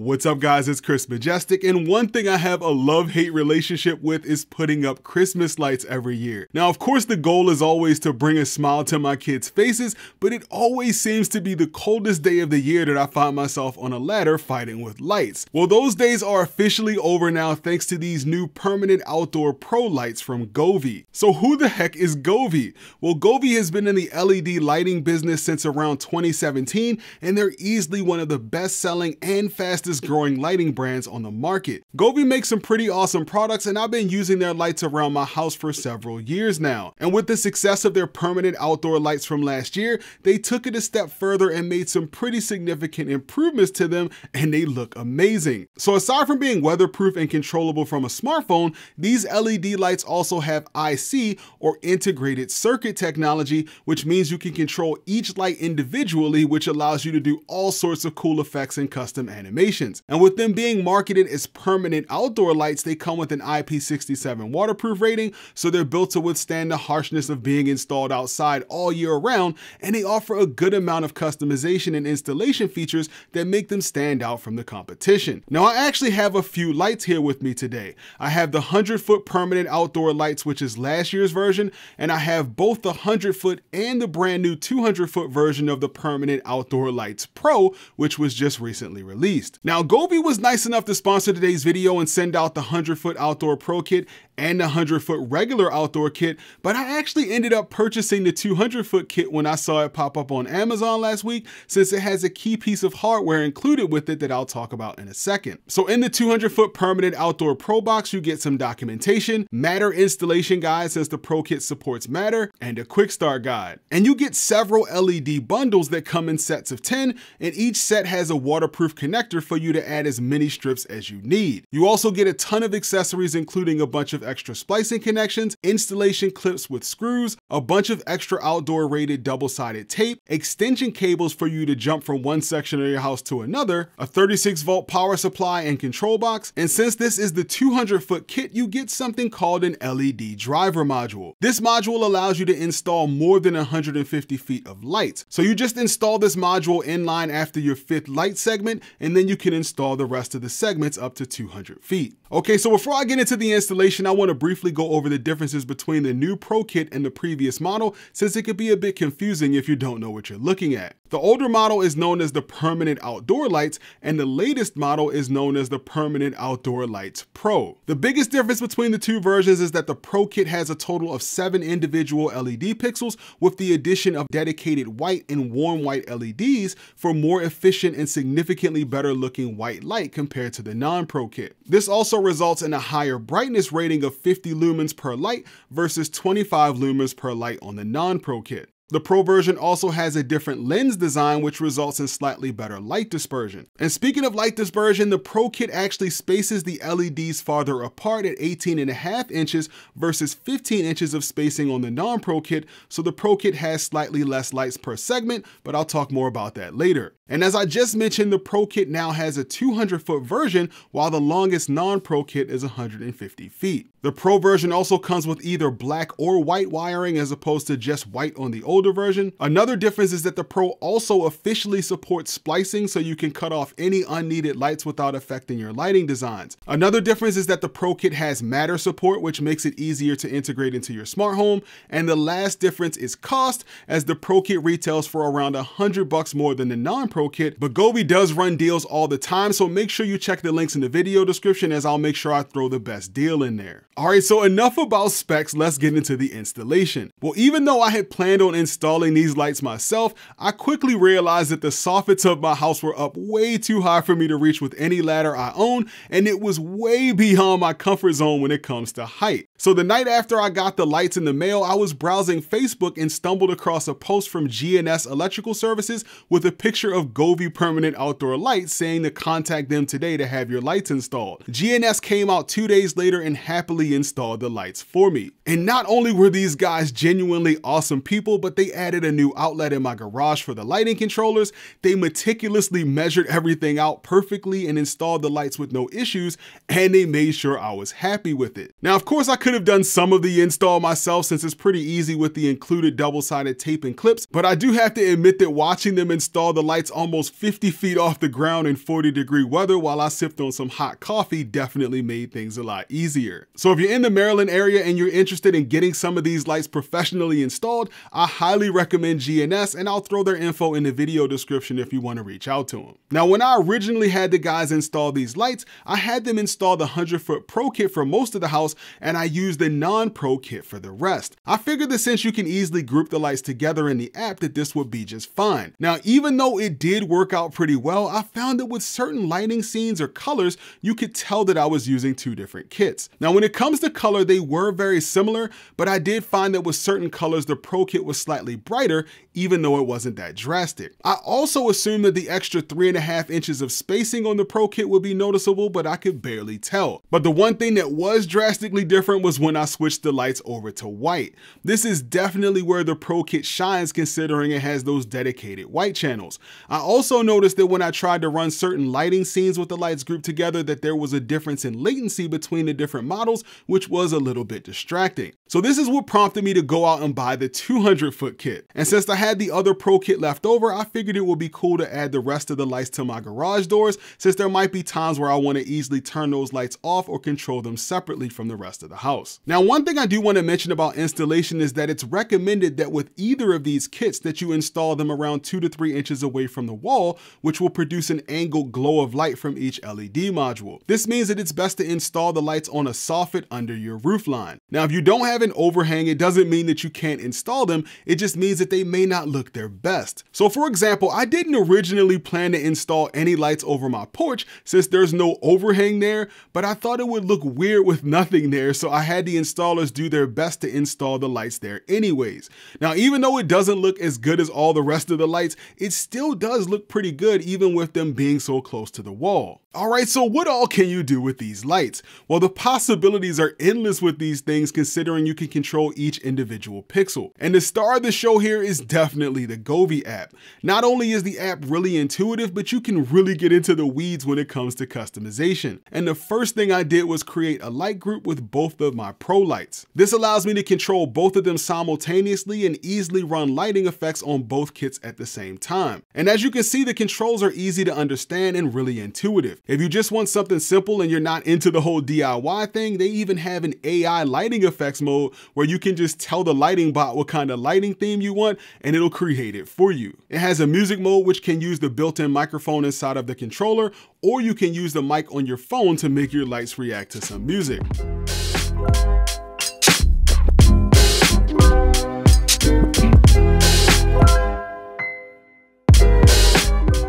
What's up guys, it's Chris Majestic, and one thing I have a love-hate relationship with is putting up Christmas lights every year. Now of course the goal is always to bring a smile to my kids' faces, but it always seems to be the coldest day of the year that I find myself on a ladder fighting with lights. Well those days are officially over now thanks to these new permanent outdoor pro lights from Govee. So who the heck is Govee? Well Govee has been in the LED lighting business since around 2017, and they're easily one of the best selling and fastest fastest growing lighting brands on the market. Govee makes some pretty awesome products and I've been using their lights around my house for several years now. And with the success of their permanent outdoor lights from last year, they took it a step further and made some pretty significant improvements to them and they look amazing. So aside from being weatherproof and controllable from a smartphone, these LED lights also have IC or integrated circuit technology, which means you can control each light individually, which allows you to do all sorts of cool effects and custom animation. And with them being marketed as permanent outdoor lights, they come with an IP67 waterproof rating, so they're built to withstand the harshness of being installed outside all year round, and they offer a good amount of customization and installation features that make them stand out from the competition. Now I actually have a few lights here with me today. I have the 100 foot permanent outdoor lights, which is last year's version, and I have both the 100 foot and the brand new 200 foot version of the permanent outdoor lights Pro, which was just recently released. Now, Govee was nice enough to sponsor today's video and send out the 100 foot outdoor pro kit and the 100 foot regular outdoor kit, but I actually ended up purchasing the 200 foot kit when I saw it pop up on Amazon last week since it has a key piece of hardware included with it that I'll talk about in a second. So in the 200 foot permanent outdoor pro box, you get some documentation, Matter installation guide since the pro kit supports Matter, and a quick start guide. And you get several LED bundles that come in sets of 10, and each set has a waterproof connector for you to add as many strips as you need. You also get a ton of accessories including a bunch of extra splicing connections, installation clips with screws, a bunch of extra outdoor rated double-sided tape, extension cables for you to jump from one section of your house to another, a 36 volt power supply and control box, and since this is the 200 foot kit, you get something called an LED driver module. This module allows you to install more than 150 feet of lights. So you just install this module in line after your fifth light segment, and then you can install the rest of the segments up to 200 feet. Okay, so before I get into the installation, I want to briefly go over the differences between the new Pro Kit and the previous model, since it could be a bit confusing if you don't know what you're looking at. The older model is known as the Permanent Outdoor Lights, and the latest model is known as the Permanent Outdoor Lights Pro. The biggest difference between the two versions is that the Pro Kit has a total of seven individual LED pixels with the addition of dedicated white and warm white LEDs for more efficient and significantly better looking white light compared to the non-Pro Kit. This also results in a higher brightness rating of 50 lumens per light versus 25 lumens per light on the non-Pro Kit. The Pro version also has a different lens design which results in slightly better light dispersion. And speaking of light dispersion, the Pro kit actually spaces the LEDs farther apart at 18 and a half inches versus 15 inches of spacing on the non-Pro kit, so the Pro kit has slightly less lights per segment, but I'll talk more about that later. And as I just mentioned, the Pro Kit now has a 200 foot version, while the longest non-Pro kit is 150 feet. The Pro version also comes with either black or white wiring as opposed to just white on the older version. Another difference is that the Pro also officially supports splicing so you can cut off any unneeded lights without affecting your lighting designs. Another difference is that the Pro Kit has Matter support, which makes it easier to integrate into your smart home. And the last difference is cost, as the Pro Kit retails for around 100 bucks more than the non-Pro Pro Kit, but Govee does run deals all the time, so make sure you check the links in the video description as I'll make sure I throw the best deal in there. Alright, so enough about specs, let's get into the installation. Well, even though I had planned on installing these lights myself, I quickly realized that the soffits of my house were up way too high for me to reach with any ladder I own, and it was way beyond my comfort zone when it comes to height. So the night after I got the lights in the mail, I was browsing Facebook and stumbled across a post from G&S Electrical Services with a picture of Govee Permanent Outdoor Lights saying to contact them today to have your lights installed. G&S came out two days later and happily installed the lights for me. And not only were these guys genuinely awesome people, but they added a new outlet in my garage for the lighting controllers. They meticulously measured everything out perfectly and installed the lights with no issues, and they made sure I was happy with it. Now, of course, I could have done some of the install myself since it's pretty easy with the included double-sided tape and clips, but I do have to admit that watching them install the lights almost 50 feet off the ground in 40 degree weather while I sipped on some hot coffee definitely made things a lot easier. So if you're in the Maryland area and you're interested in getting some of these lights professionally installed, I highly recommend G&S and I'll throw their info in the video description if you want to reach out to them. Now when I originally had the guys install these lights, I had them install the 100 foot Pro kit for most of the house and I used the non-Pro kit for the rest. I figured that since you can easily group the lights together in the app that this would be just fine. Now even though it did work out pretty well, I found that with certain lighting scenes or colors, you could tell that I was using two different kits. Now when it comes to color, they were very similar, but I did find that with certain colors, the Pro kit was slightly brighter, even though it wasn't that drastic. I also assumed that the extra three and a half inches of spacing on the Pro kit would be noticeable, but I could barely tell. But the one thing that was drastically different was when I switched the lights over to white. This is definitely where the Pro kit shines considering it has those dedicated white channels. I also noticed that when I tried to run certain lighting scenes with the lights grouped together that there was a difference in latency between the different models, which was a little bit distracting. So this is what prompted me to go out and buy the 200 foot kit. And since I had the other Pro kit left over, I figured it would be cool to add the rest of the lights to my garage doors since there might be times where I want to easily turn those lights off or control them separately from the rest of the house. Now, one thing I do want to mention about installation is that it's recommended that with either of these kits that you install them around two to three inches away from the wall, which will produce an angled glow of light from each LED module. This means that it's best to install the lights on a soffit under your roof line. Now, if you don't have an overhang, it doesn't mean that you can't install them. It just means that they may not look their best. So for example, I didn't originally plan to install any lights over my porch since there's no overhang there, but I thought it would look weird with nothing there, so I had the installers do their best to install the lights there anyways. Now, even though it doesn't look as good as all the rest of the lights, it still does look pretty good even with them being so close to the wall. Alright, so what all can you do with these lights? Well, the possibilities are endless with these things considering you can control each individual pixel. And the star of the show here is definitely the Govee app. Not only is the app really intuitive, but you can really get into the weeds when it comes to customization. And the first thing I did was create a light group with both of my Pro lights. This allows me to control both of them simultaneously and easily run lighting effects on both kits at the same time. And as you can see, the controls are easy to understand and really intuitive. If you just want something simple and you're not into the whole DIY thing, they even have an AI lighting effects mode where you can just tell the lighting bot what kind of lighting theme you want and it'll create it for you. It has a music mode which can use the built-in microphone inside of the controller or you can use the mic on your phone to make your lights react to some music.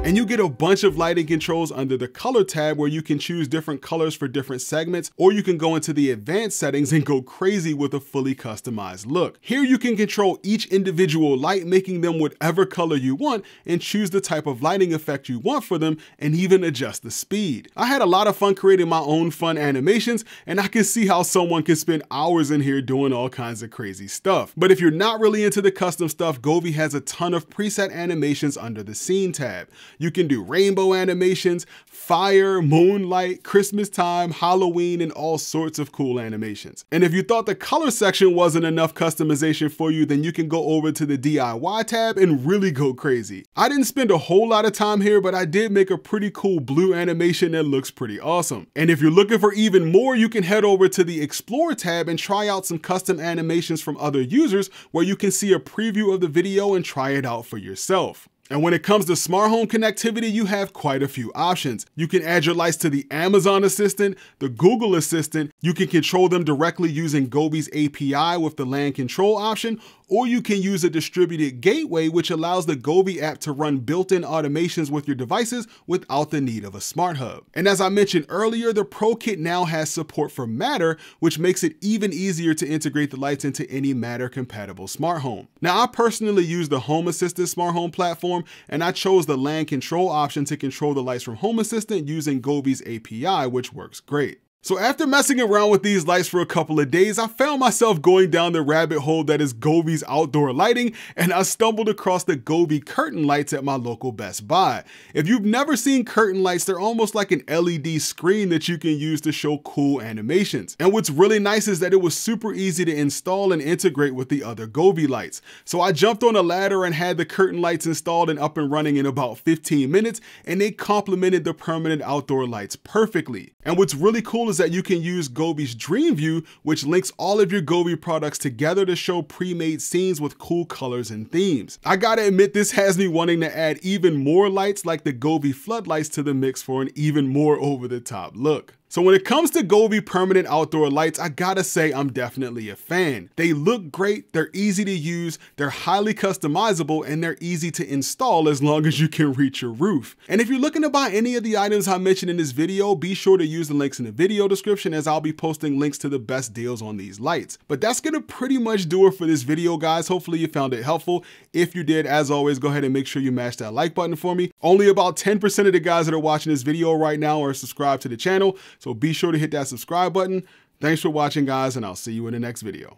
And you get a bunch of lighting controls under the color tab where you can choose different colors for different segments, or you can go into the advanced settings and go crazy with a fully customized look. Here you can control each individual light, making them whatever color you want and choose the type of lighting effect you want for them and even adjust the speed. I had a lot of fun creating my own fun animations and I can see how someone can spend hours in here doing all kinds of crazy stuff. But if you're not really into the custom stuff, Govee has a ton of preset animations under the scene tab. You can do rainbow animations, fire, moonlight, Christmas time, Halloween, and all sorts of cool animations. And if you thought the color section wasn't enough customization for you, then you can go over to the DIY tab and really go crazy. I didn't spend a whole lot of time here, but I did make a pretty cool blue animation that looks pretty awesome. And if you're looking for even more, you can head over to the Explore tab and try out some custom animations from other users where you can see a preview of the video and try it out for yourself. And when it comes to smart home connectivity, you have quite a few options. You can add your lights to the Amazon Assistant, the Google Assistant, you can control them directly using Govee's API with the LAN control option, or you can use a distributed gateway which allows the Govee app to run built-in automations with your devices without the need of a smart hub. And as I mentioned earlier, the Pro Kit now has support for Matter, which makes it even easier to integrate the lights into any Matter compatible smart home. Now I personally use the Home Assistant smart home platform and I chose the LAN control option to control the lights from Home Assistant using Govee's API, which works great. So after messing around with these lights for a couple of days, I found myself going down the rabbit hole that is Govee's outdoor lighting, and I stumbled across the Govee curtain lights at my local Best Buy. If you've never seen curtain lights, they're almost like an LED screen that you can use to show cool animations. And what's really nice is that it was super easy to install and integrate with the other Govee lights. So I jumped on a ladder and had the curtain lights installed and up and running in about 15 minutes, and they complemented the permanent outdoor lights perfectly. And what's really cool is that you can use Govee's Dream View, which links all of your Govee products together to show pre-made scenes with cool colors and themes. I gotta admit, this has me wanting to add even more lights like the Govee floodlights to the mix for an even more over-the-top look. So when it comes to Govee permanent outdoor lights, I gotta say I'm definitely a fan. They look great, they're easy to use, they're highly customizable, and they're easy to install as long as you can reach your roof. And if you're looking to buy any of the items I mentioned in this video, be sure to use the links in the video description as I'll be posting links to the best deals on these lights. But that's gonna pretty much do it for this video, guys. Hopefully you found it helpful. If you did, as always, go ahead and make sure you mash that like button for me. Only about 10% of the guys that are watching this video right now are subscribed to the channel, so be sure to hit that subscribe button. Thanks for watching guys and I'll see you in the next video.